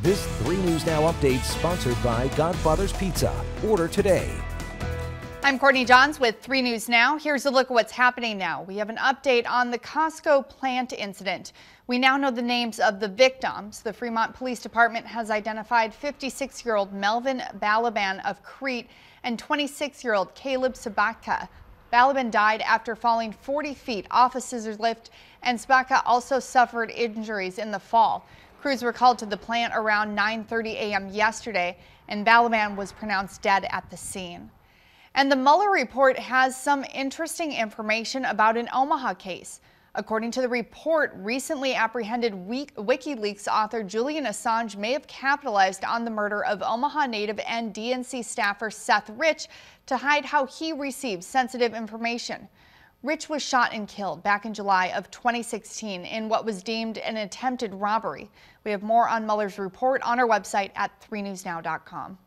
This 3 News Now update sponsored by Godfather's Pizza. Order today. I'm Courtney Johns with 3 News Now. Here's a look at what's happening now. We have an update on the Costco plant incident. We now know the names of the victims. The Fremont Police Department has identified 56-year-old Melvin Balaban of Crete and 26-year-old Caleb Sabaka. Balaban died after falling 40 feet off a scissors lift, and Sabaka also suffered injuries in the fall. Crews were called to the plant around 9:30 a.m. yesterday, and Balaban was pronounced dead at the scene. And the Mueller report has some interesting information about an Omaha case. According to the report, recently apprehended WikiLeaks author Julian Assange may have capitalized on the murder of Omaha native and DNC staffer Seth Rich to hide how he received sensitive information. Rich was shot and killed back in July of 2016 in what was deemed an attempted robbery. We have more on Mueller's report on our website at 3newsnow.com.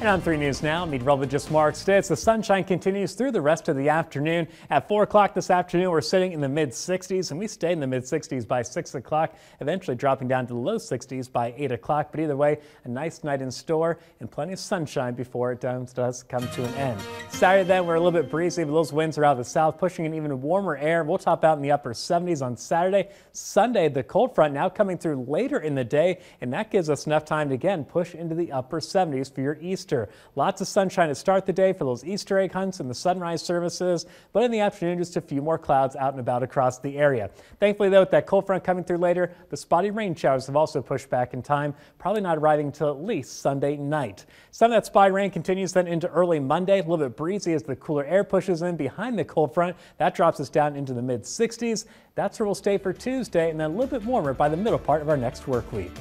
And on 3 News Now, meteorologist Mark Stitz. The sunshine continues through the rest of the afternoon. At 4 o'clock this afternoon, we're sitting in the mid 60s, and we stay in the mid 60s by 6 o'clock, eventually dropping down to the low 60s by 8 o'clock. But either way, a nice night in store and plenty of sunshine before it does, does come to an end. Saturday, then, we're a little bit breezy, but those winds are out of the south, pushing in even warmer air. We'll top out in the upper 70s on Saturday. Sunday, the cold front now coming through later in the day, and that gives us enough time to again push into the upper 70s for your Easter. Easter. Lots of sunshine to start the day for those Easter egg hunts and the sunrise services, but in the afternoon, just a few more clouds out and about across the area. Thankfully, though, with that cold front coming through later, the spotty rain showers have also pushed back in time, probably not arriving until at least Sunday night. Some of that spotty rain continues then into early Monday, a little bit breezy as the cooler air pushes in behind the cold front. That drops us down into the mid 60s. That's where we'll stay for Tuesday and then a little bit warmer by the middle part of our next work week.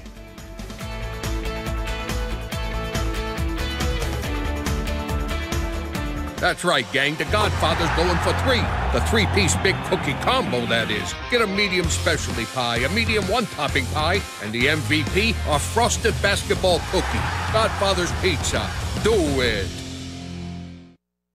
That's right, gang. The Godfather's going for three. The three piece big cookie combo, that is. Get a medium specialty pie, a medium one topping pie, and the MVP, a frosted basketball cookie. Godfather's Pizza. Do it.